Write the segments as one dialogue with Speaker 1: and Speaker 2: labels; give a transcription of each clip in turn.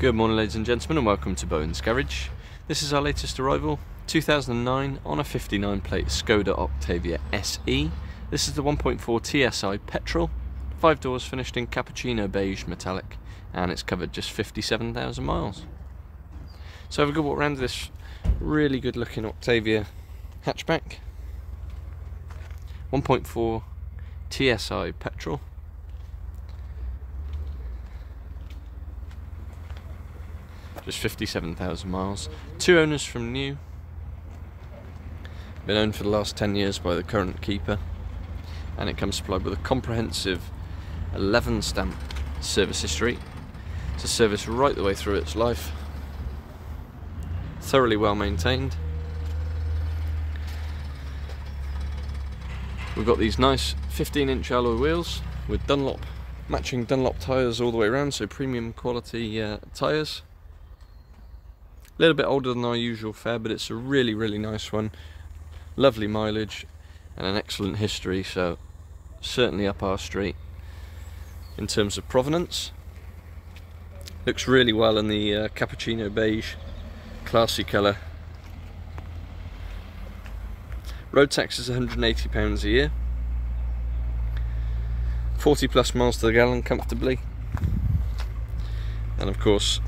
Speaker 1: Good morning ladies and gentlemen and welcome to Bowen's Garage. This is our latest arrival, 2009 on a 59 plate Skoda Octavia SE. This is the 1.4 TSI petrol, 5 doors finished in cappuccino beige metallic and it's covered just 57,000 miles. So have a good walk around this really good looking Octavia hatchback. 1.4 TSI petrol just 57,000 miles. Two owners from new. Been owned for the last 10 years by the current keeper. And it comes supplied with a comprehensive 11 stamp service history to service right the way through its life. Thoroughly well maintained. We've got these nice 15 inch alloy wheels with Dunlop matching Dunlop tyres all the way around, so premium quality uh, tyres. A little bit older than our usual fare, but it's a really, really nice one. Lovely mileage and an excellent history, so certainly up our street. In terms of provenance, looks really well in the uh, cappuccino beige, classy colour. Road tax is £180 a year. 40 plus miles to the gallon comfortably. And of course,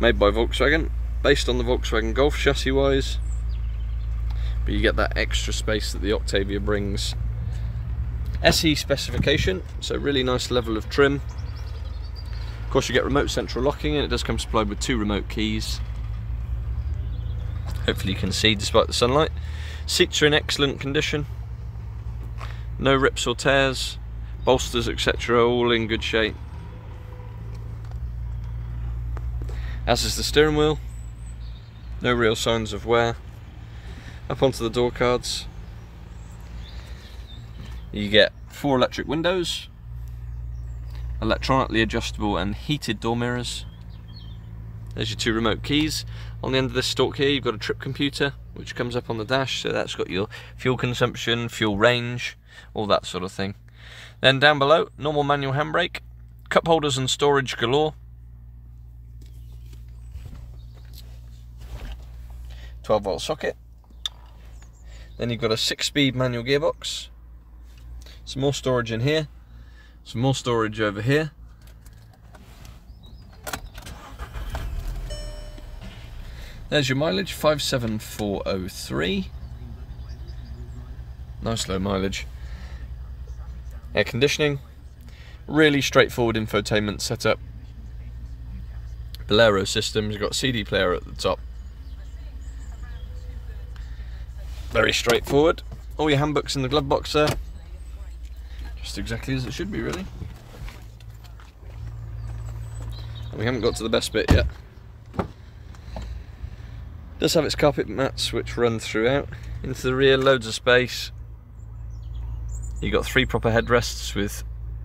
Speaker 1: made by Volkswagen based on the Volkswagen Golf chassis wise but you get that extra space that the Octavia brings. SE specification so really nice level of trim. Of course you get remote central locking and it does come supplied with two remote keys. Hopefully you can see despite the sunlight. Seats are in excellent condition. No rips or tears. Bolsters etc all in good shape. As is the steering wheel no real signs of wear. Up onto the door cards. You get four electric windows, electronically adjustable and heated door mirrors. There's your two remote keys. On the end of this stalk here you've got a trip computer which comes up on the dash so that's got your fuel consumption, fuel range, all that sort of thing. Then down below, normal manual handbrake, cup holders and storage galore. 12 volt socket. Then you've got a six speed manual gearbox. Some more storage in here. Some more storage over here. There's your mileage, 57403. Nice low mileage. Air conditioning. Really straightforward infotainment setup. Bolero systems, you've got CD player at the top. Very straightforward. All your handbooks in the glove box there. Just exactly as it should be, really. And we haven't got to the best bit yet. Does have its carpet mats which run throughout. Into the rear, loads of space. You've got three proper headrests with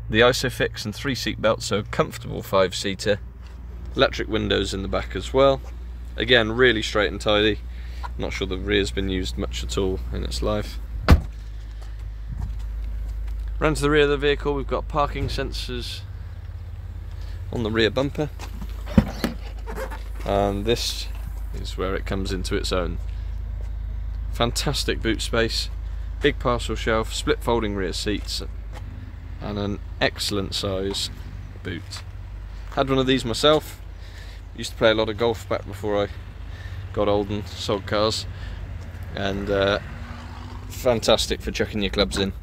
Speaker 1: the ISOFIX and three seat belts, so comfortable five-seater. Electric windows in the back as well. Again, really straight and tidy. Not sure the rear's been used much at all in its life. Round to the rear of the vehicle we've got parking sensors on the rear bumper and this is where it comes into its own. Fantastic boot space, big parcel shelf, split folding rear seats and an excellent size boot. Had one of these myself, used to play a lot of golf back before I got old and sold cars and uh, fantastic for chucking your clubs in.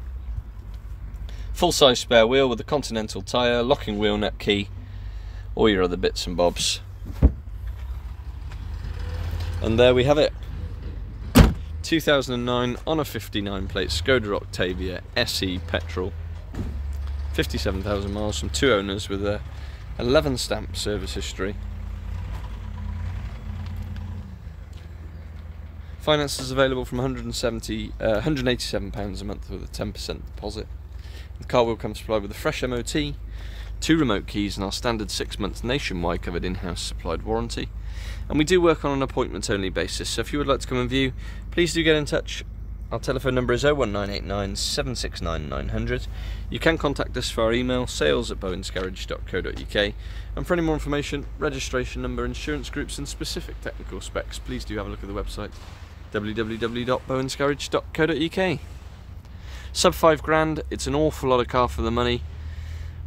Speaker 1: Full size spare wheel with a Continental tyre, locking wheel nut key, all your other bits and bobs. And there we have it. 2009 on a 59 plate Skoda Octavia SE petrol. 57,000 miles from two owners with a 11 stamp service history. Finance is available from 170, uh, 187 pounds a month with a 10% deposit. The car will come supplied with a fresh MOT, two remote keys, and our standard six months nationwide covered in-house supplied warranty. And we do work on an appointment only basis, so if you would like to come and view, please do get in touch Our telephone number is 01989 769 900. You can contact us via email sales at. And for any more information, registration number, insurance groups, and specific technical specs, please do have a look at the website www.bowensgarage.co.uk. Sub 5 grand, it's an awful lot of car for the money.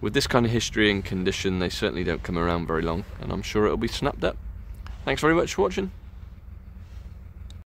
Speaker 1: With this kind of history and condition, they certainly don't come around very long, and I'm sure it'll be snapped up. Thanks very much for watching.